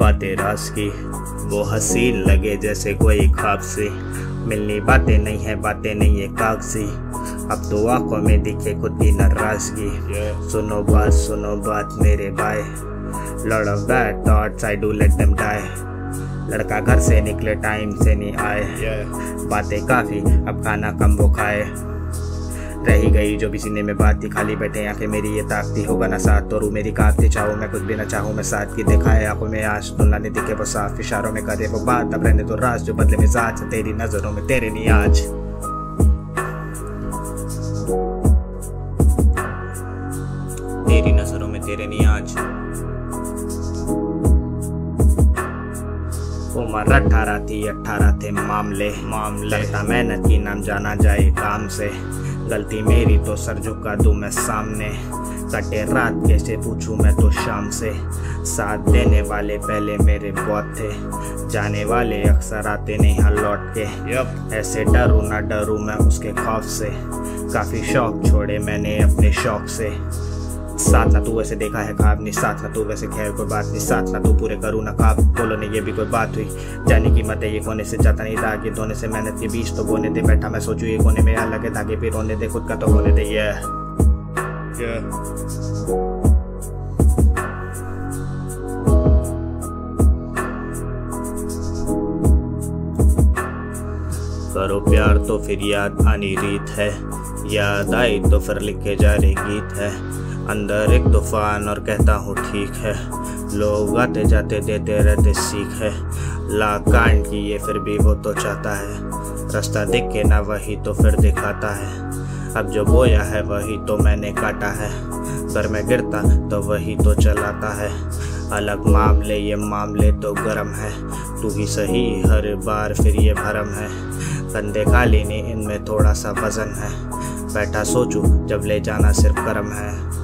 बातें रास की। वो हसीन लगे जैसे कोई खाब से। मिलनी बातें नहीं है बातें नहीं है कागज़ी अब तो आँखों में दिखे खुद की नाराज़गी। सुनो बात सुनो बात मेरे भाई। Lord of bad thoughts I do let them die लड़का घर से निकले टाइम से नहीं आए। बातें काफ़ी अब खाना कम वो खाए। रही गई, जो भी सीने में बात थी, खाली बैठे आँखें मेरी ये ताकती होगा ना साथ। तो मेरी काफती चाहूँ मैं कुछ भी ना चाहूँ, मैं साथ की दिखाए आँखों में आज तुलना नहीं दिखे वो साफ़। इशारों में करे वो बात, अब रहने तो राज, जो बदले में साथ तेरी नज़रों में तेरे नहीं आज तेरी नज़रों में तेरे नहीं आज उम्र अठारह थी, अठारह थे मामले मामले। मेहनत की नाम जाना जाए काम से। गलती मेरी तो सर झुका दूँ मैं सामने। कटे रात कैसे पूछूँ मैं तो शाम से। साथ देने वाले पहले मेरे बहुत थे। जाने वाले अक्सर आते नहीं हाँ लौट के. ऐसे डरू ना डरू मैं उसके खौफ से। काफ़ी शौक छोड़े मैंने अपने शौक से। साथ ना तू वैसे देखा है खाब, नहीं साथ ना तू वैसे खैर, कोई बात नहीं साथ ना तू पूरे करूँ ना खाब। बोलो ने ये भी कोई बात हुई। जाने की मत है, ये कोने से जाता नहीं था कि दोने से मेहनत के बीच तो बोने दे बैठा, मैं सोचू ये कोने में अलग है ताकि फिर रोने दे, खुद का तो होने दे ये करो प्यार तो फिर याद आनी रीत है। याद आई तो फिर लिखे जा रही गीत है। अंदर एक तूफ़ान और कहता हूँ ठीक है। लोग आते जाते देते रहते सीख है। ला कांड की ये फिर भी वो तो चाहता है। रास्ता दिख के ना वही तो फिर दिखाता है। अब जो बोया है वही तो मैंने काटा है। घर में गिरता तो वही तो चलाता है। अलग मामले, ये मामले तो गर्म है। तू ही सही, हर बार फिर ये भरम है। कंधे काली नहीं, इनमें थोड़ा सा वज़न है। बैठा सोचू, जब ले जाना सिर्फ़ कर्म है।